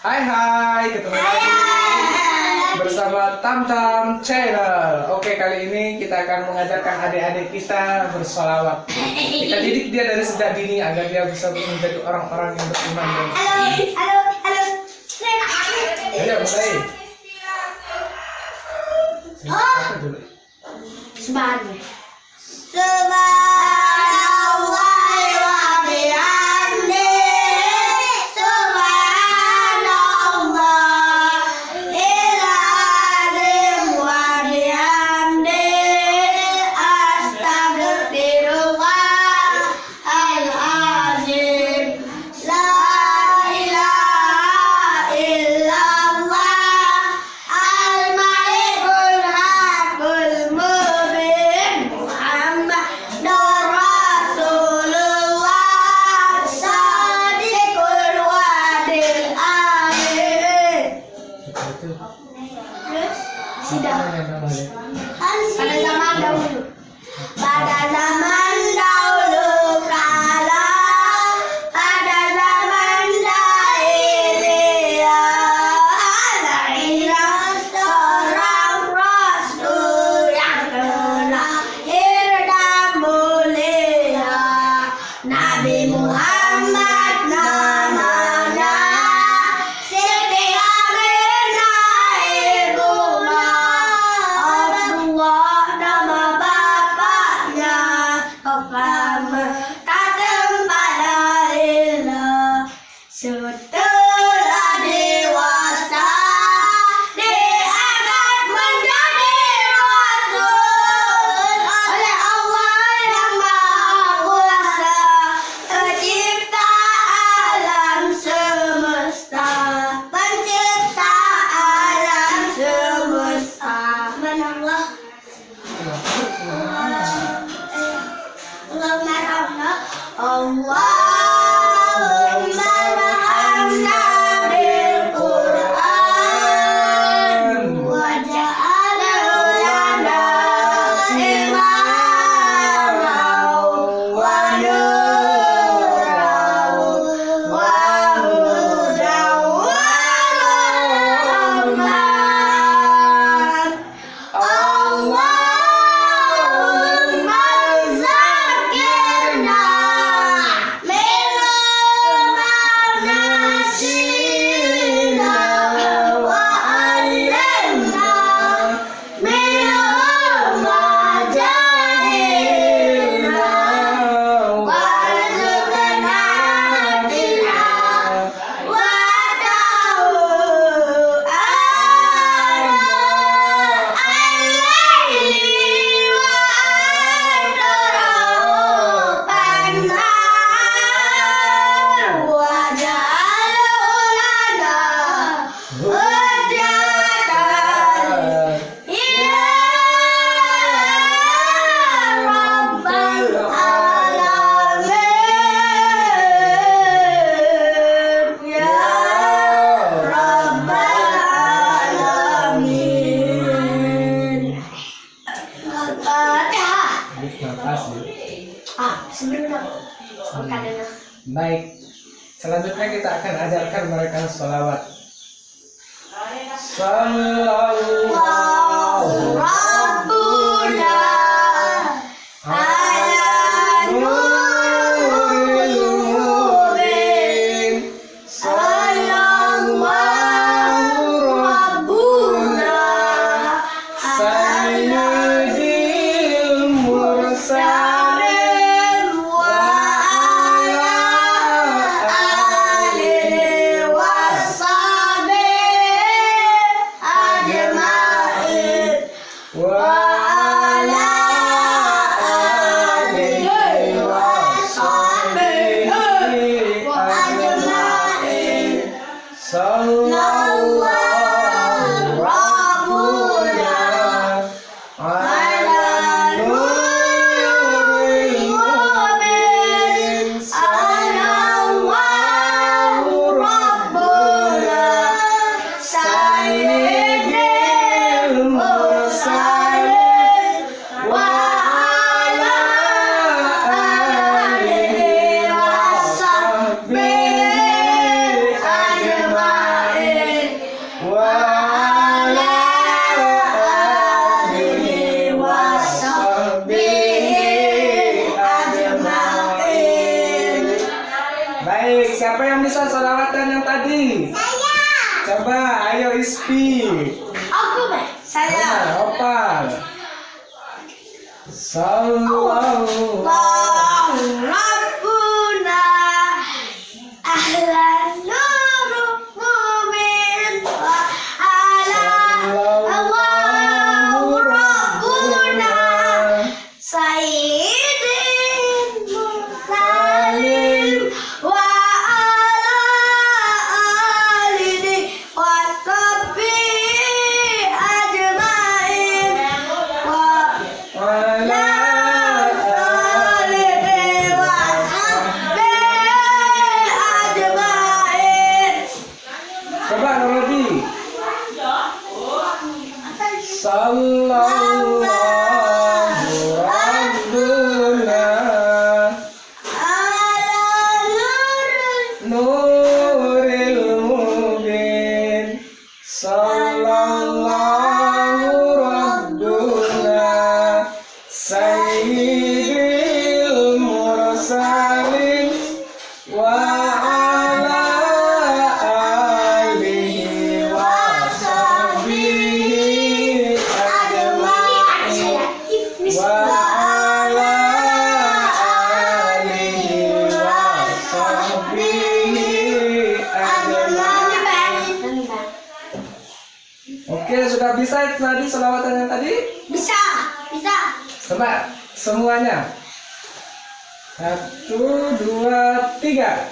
Hai hai, ketemu lagi bersama Tamtam Channel. Oke, kali ini kita akan mengajarkan adik-adik kita bersolawat. Kita didik dia dari sejak dini agar dia bisa menjadi orang-orang yang beriman. Halo, halo. Terus sidang. Pada zaman dahulu. Pada zaman love. baik. Selanjutnya kita akan ajarkan mereka sholawat. Sallallahu selawatan yang tadi? Saya. Coba, ayo speak. Aku. Saya. Opal. Sallallahu Oke, sudah bisa tadi selawatan yang tadi? Bisa, bisa. Coba semuanya. Satu, dua, tiga.